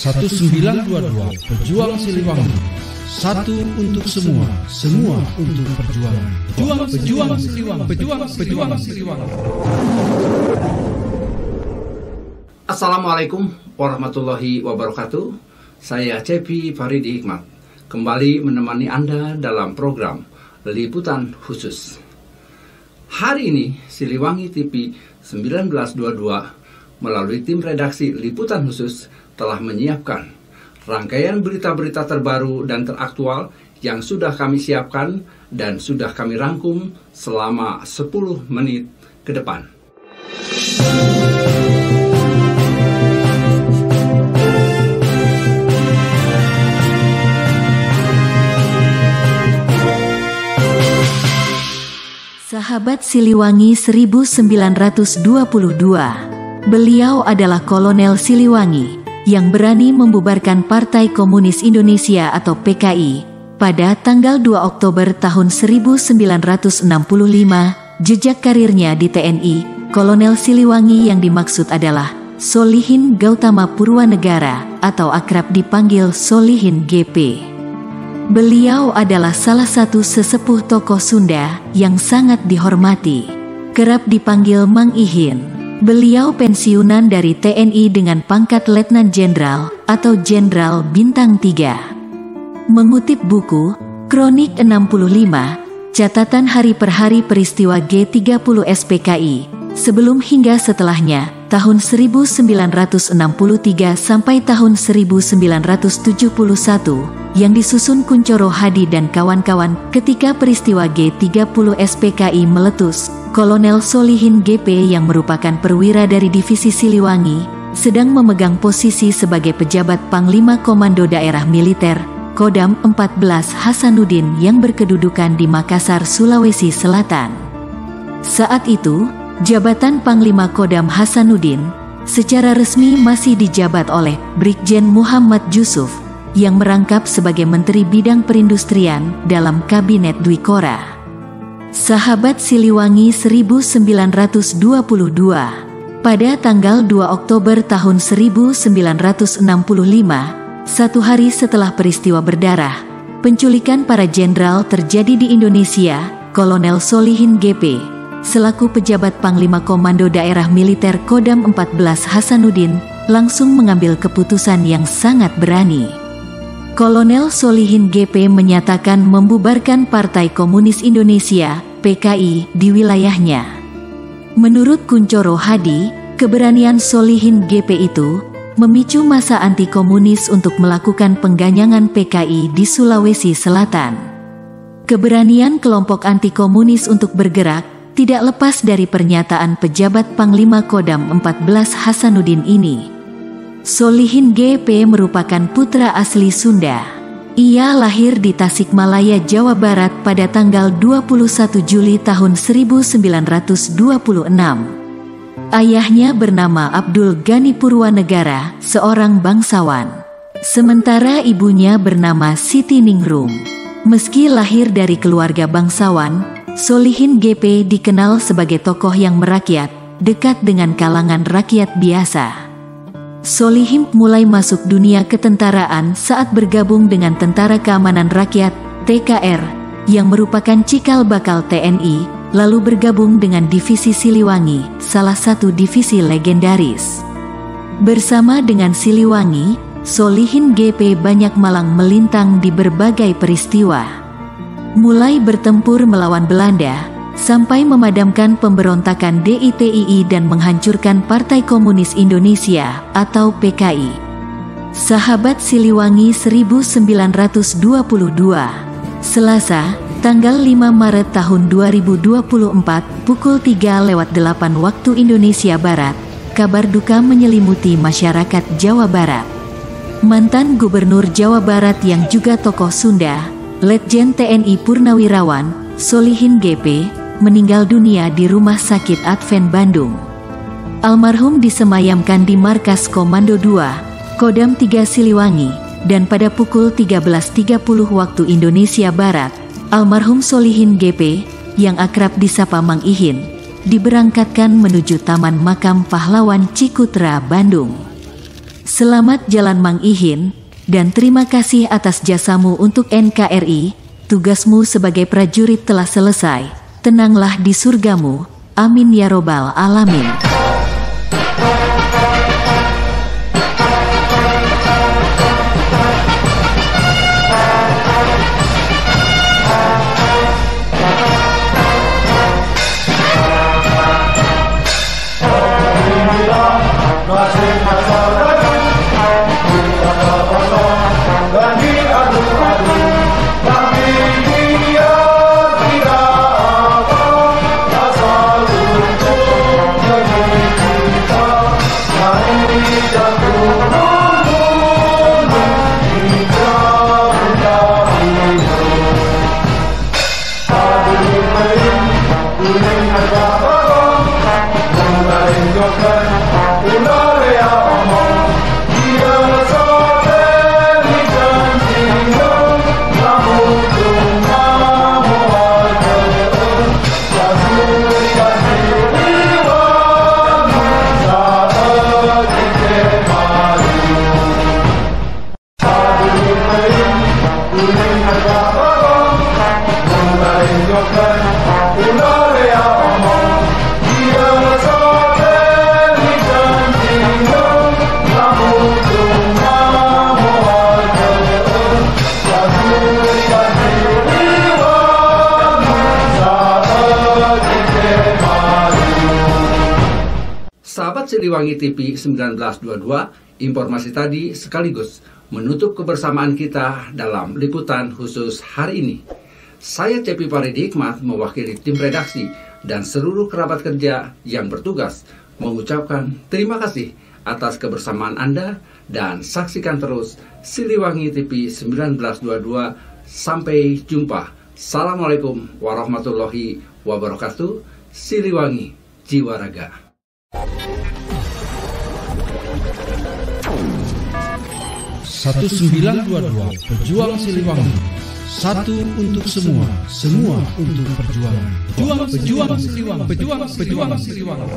Satu sembilan dua dua. Pejuang Siliwangi. Satu untuk semua. Semua untuk perjuangan. Pejuang, pejuang Siliwangi. Pejuang, pejuang Siliwangi. Assalamualaikum warahmatullahi wabarakatuh. Saya Cepi Faridi Hikmat. Kembali menemani Anda dalam program Liputan Khusus Hari ini Siliwangi TV 1922 melalui tim redaksi Liputan Khusus telah menyiapkan rangkaian berita-berita terbaru dan teraktual yang sudah kami siapkan dan sudah kami rangkum selama 10 menit ke depan. Sahabat Siliwangi 1922 Beliau adalah Kolonel Siliwangi yang berani membubarkan Partai Komunis Indonesia atau PKI pada tanggal 2 Oktober tahun 1965 jejak karirnya di TNI Kolonel Siliwangi yang dimaksud adalah Solihin Gautama Purwanegara atau akrab dipanggil Solihin GP. Beliau adalah salah satu sesepuh tokoh Sunda yang sangat dihormati. Kerap dipanggil Mang Ihin. Beliau pensiunan dari TNI dengan pangkat Letnan Jenderal atau Jenderal Bintang 3. Mengutip buku Kronik 65, catatan hari per hari peristiwa G30 SPKI, sebelum hingga setelahnya, tahun 1963 sampai tahun 1971, yang disusun Kuncoro Hadi dan kawan-kawan ketika peristiwa G30 SPKI meletus, Kolonel Solihin GP yang merupakan perwira dari Divisi Siliwangi, sedang memegang posisi sebagai pejabat Panglima Komando Daerah Militer, Kodam 14 Hasanuddin yang berkedudukan di Makassar, Sulawesi Selatan. Saat itu, jabatan Panglima Kodam Hasanuddin secara resmi masih dijabat oleh Brigjen Muhammad Yusuf, yang merangkap sebagai Menteri Bidang Perindustrian dalam Kabinet Dwi Kora. Sahabat Siliwangi 1922 pada tanggal 2 Oktober tahun 1965, satu hari setelah peristiwa berdarah, penculikan para jenderal terjadi di Indonesia, Kolonel Solihin GP, selaku pejabat Panglima Komando Daerah Militer Kodam 14 Hasanuddin, langsung mengambil keputusan yang sangat berani. Kolonel Solihin GP menyatakan membubarkan Partai Komunis Indonesia, PKI, di wilayahnya. Menurut Kuncoro Hadi, keberanian Solihin GP itu memicu masa anti-komunis untuk melakukan pengganyangan PKI di Sulawesi Selatan. Keberanian kelompok anti-komunis untuk bergerak tidak lepas dari pernyataan pejabat Panglima Kodam 14 Hasanuddin ini. Solihin GP merupakan putra asli Sunda. Ia lahir di Tasikmalaya, Jawa Barat pada tanggal 21 Juli tahun 1926. Ayahnya bernama Abdul Ghani Purwanegara, seorang bangsawan. Sementara ibunya bernama Siti Ningrum. Meski lahir dari keluarga bangsawan, Solihin GP dikenal sebagai tokoh yang merakyat, dekat dengan kalangan rakyat biasa. Solihim mulai masuk dunia ketentaraan saat bergabung dengan Tentara Keamanan Rakyat (TKR) yang merupakan cikal bakal TNI, lalu bergabung dengan Divisi Siliwangi, salah satu divisi legendaris. Bersama dengan Siliwangi, Solihin GP banyak malang melintang di berbagai peristiwa. Mulai bertempur melawan Belanda, sampai memadamkan pemberontakan DITII dan menghancurkan Partai Komunis Indonesia atau PKI. Sahabat Siliwangi 1922 Selasa, tanggal 5 Maret tahun 2024 pukul 3 lewat 8 waktu Indonesia Barat, kabar duka menyelimuti masyarakat Jawa Barat. Mantan Gubernur Jawa Barat yang juga tokoh Sunda, Letjen TNI Purnawirawan, Solihin GP, meninggal dunia di Rumah Sakit Advent Bandung. Almarhum disemayamkan di Markas Komando 2, Kodam 3 Siliwangi, dan pada pukul 13.30 waktu Indonesia Barat, almarhum Solihin GP, yang akrab disapa Mang Ihin, diberangkatkan menuju Taman Makam Pahlawan Cikutra, Bandung. Selamat jalan Mang Ihin, dan terima kasih atas jasamu untuk NKRI, tugasmu sebagai prajurit telah selesai, tenanglah di surgamu, amin ya robbal alamin. Siliwangi TV 1922, informasi tadi sekaligus menutup kebersamaan kita dalam liputan khusus hari ini. Saya Cepi Paridi Hikmat mewakili tim redaksi dan seluruh kerabat kerja yang bertugas mengucapkan terima kasih atas kebersamaan Anda dan saksikan terus Siliwangi TV 1922 sampai jumpa. Assalamualaikum warahmatullahi wabarakatuh. Siliwangi Jiwaraga. 1922 Pejuang Siliwangi satu untuk semua, semua untuk perjuangan. Pejuang, pejuang Siliwangi, pejuang, pejuang Siliwangi.